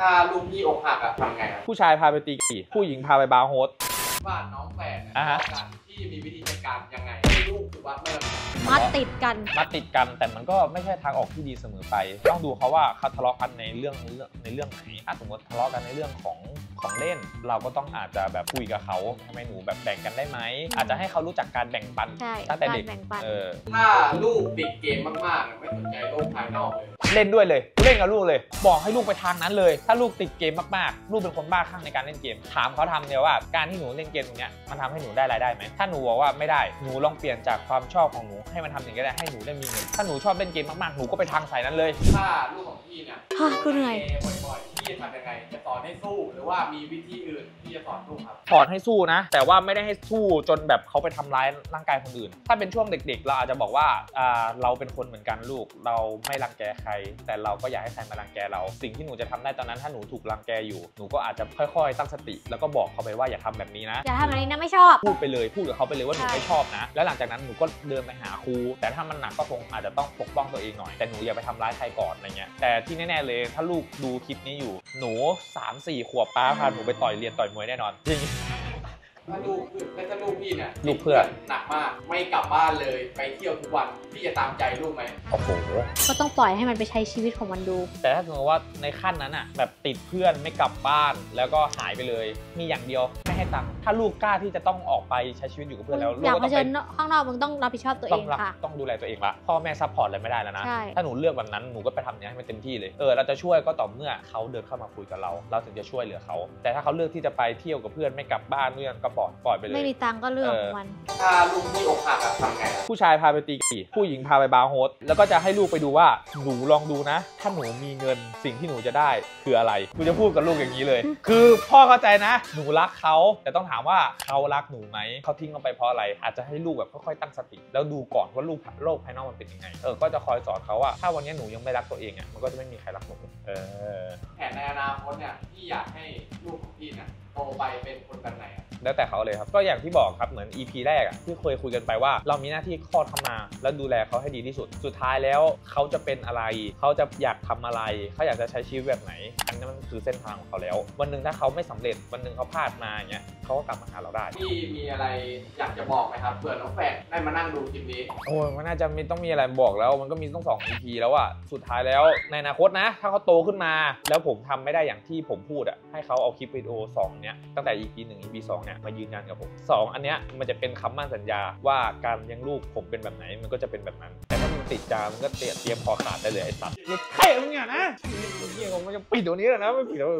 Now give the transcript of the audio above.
ถ้าลูกพี่อกหักอะทำไงครับผู้ชายพาไปตีกี่ ผู้หญิงพาไปบาร์โฮส บ้านน้องแฝดเนี่ยอ่าฮะทะเลาะกันพี่มีวิธีจัดการยังไงให้ลูกถือว่าไม่ลำบากมัดติดกัน มาติดกันแต่มันก็ไม่ใช่ทางออกที่ดีเสมอไป ต้องดูเขาว่าเขาทะเลาะกันในเรื่องเรื่องในเรื่องไหนถ้าสมมติทะเลาะกันในเรื่องของของเล่น เราก็ต้องอาจจะแบบคุยกับเขาทำไมหนูแบบแบ่งกันได้ไหมอาจจะให้เขารู้จักการแบ่งปันใช่ตั้งแต่เด็กการแบ่งปัน เออ ถ้าลูกติดเกมมากๆเนี่ยไม่สนใจโลกภายนอกเลย เล่นด้วยเลยเล่นกับลูกเลย บอกให้ลูกไปทางนั้นเลย ถ้าลูกติดเกมมากๆ ลูกเป็นคนบ้าคลั่งในการเล่นเกม ถามเขาทำเนี่ยว่าการที่หนูเล่นเกมตรงเนี้ยมันทำให้หนูได้รายได้ไหมถ้าหนูบอกว่าไม่ได้หนูลองเปลี่ยนจากความชอบของหนูให้มันทำสิ่งก็ได้ให้หนูได้มีเงินถ้าหนูชอบเล่นเกมมากๆหนูก็ไปทางสายนั้นเลยถ้าลูกของพี่เนี่ยฮะกูเหนื่อยเกมบ่อยๆพี่จะทำยังไงจะสอนให้สู้หรือว่ามีวิธีอื่นที่จะสอนลูกครับสอนให้สู้นะ แต่ว่าไม่ได้ให้สู้จนแบบเขาไปทำร้ายร่างกายคนอื่น ถ้าเป็นช่วงเด็ก ๆ เราอาจจะบอกว่าอ่าเราเป็นคนเหมือนกันลูก เราไม่รังแกใคร แต่เราก็อยากให้ใครมารังแกเรา สิ่งที่หนูจะทำได้ตอนนั้นถ้าหนูถูกรังแกอยู่หนูก็อาจจะค่อยๆ ตั้งสติ แล้วก็บอกเขาไปว่าอย่าทำแบบนี้นะอย่าทำแบบนี้นะไม่ชอบพูดไปเลยพูดกับเขาไปเลยว่าหนูใช่ไม่ชอบนะ แล้วหลังจากนั้นหนูก็เดินไปหาครูแต่ถ้ามันหนักก็คงอาจจะต้องปกป้องตัวเองหน่อยแต่หนูอย่าไปทำร้ายใครก่อนอะไรเงี้ยแต่ที่แน่ๆเลยถ้าลูกดูคลิปนี้อยู่หนู 3 4 ขวบป้าพาหนูไปต่อยเรียนต่อยมวยแน่นอนจริง ถ้าลูกแล้วถ้าลูกพี่เนี่ยลูกเพื่อน หนักมาก ไม่กลับบ้านเลย ไปเที่ยวทุกวัน พี่จะตามใจลูกไหม โอ้โห ก็ต้องปล่อยให้มันไปใช้ชีวิตของมันดู แต่ถ้าสมมติว่าในขั้นนั้นอะ แบบติดเพื่อนไม่กลับบ้าน แล้วก็หายไปเลย มีอย่างเดียวไม่ให้ตังค์ ถ้าลูกกล้าที่จะต้องออกไปใช้ชีวิตอยู่กับเพื่อนแล้วลูอกยากก็เผต้องชิไปญข้างนอกมึงต้องรับผิดชอบตัวเอต้องงรับค่ะ ต้องดูแลตัวเองละ พ่อแม่ซัพพอร์ตอะไรไม่ได้แล้วนะ ใช่ ถ้าหนูเลือกแบบนั้น หนูก็ไปทำอย่างนี้ให้มันเต็มที่เลย เออ เราจะช่วยก็ต่อเมื่อเขาเดินเข้ามาคุยกับเรา เราถึงจะช่วยเหลือเขา แต่ถ้าเขาเลือกที่จะไปเที่ยวกับเพื่อนไม่กลับบ้านเพื่อนก็ปล่อยปล่อยไปเลย ไม่มีตังค์ก็เรื่องของมัน ถ้าลูกพี่อกหักอะทำไงครับผู้ชายพาไปตีกี่ผู้หญิงพาไปบาร์โฮสแล้วก็จะให้ลูกไปดูว่าหนูลองดูนะ ถ้าหนูมีเงินสิ่งที่หนูจะได้คืออะไรกูจะพูดกับลูกอย่างนี้เลย คือพ่อเข้าใจนะ หนูรักเขาแต่ต้องถามว่าเขารักหนูไหมเขาทิ้งเราไปเพราะอะไร อาจจะให้ลูกแบบค่อยๆตั้งสติ แล้วดูก่อนว่าลูกโลกภายนอกมันเป็นยังไงเออก็จะคอยสอนเขาว่าถ้าวันนี้หนูยังไม่รักตัวเองอะมันก็จะไม่มีใครรักหนูเออแผนในอนาคตเนี่ยพี่อยากให้ลูกของพี่เนี่ยโตไปเป็นคนแบบไหนอะ แล้วแต่เขาเลยครับ ก็อย่างที่บอกครับเหมือน EP แรกอะที่เคยคุยกันไปว่า เรามีหน้าที่คลอดเขามา แล้วดูแลเขาให้ดีที่สุด สุดท้ายแล้วเขาจะเป็นอะไร เขาจะอยากทำอะไร เขาอยากจะใช้ชีวิตแบบไหน อันนั้นมันคือเส้นทางของเขาแล้ว วันหนึ่งถ้าเขาไม่สำเร็จ วันหนึ่งเขาพลาดมาอย่างเงี้ยเขาก็กลับมาหาเราได้ พี่มีอะไรอยากจะบอกไหมครับเผื่อน้องแฝดได้มานั่งดูคลิปนี้ โอ้ยมันน่าจะมีต้องมีอะไรบอกแล้ว มันก็มีต้องสอง EP แล้วอะสุดท้ายแล้วในอนาคตนะ ถ้าเขาโตขึ้นมา แล้วผมทำไม่ได้อย่างที่ผมพูดอะให้เขาเอาคลิปวิดีโอสองเนี้ยตั้งแต่ EP 1 EP 2เนี่ยมายืนยันกับผมสองอันเนี้ยมันจะเป็นคำมั่นสัญญาว่าการเลี้ยงลูกผมเป็นแบบไหนมันก็จะเป็นแบบนั้น แต่ถ้ามึงติดจามึงก็เตรียมเตรียมคอขาดได้เลยไอ้สัตว์เท่มึงอะนะเฮียผมมันจะปิดตัวนี้แล้วนะไม่ปิดแล้ว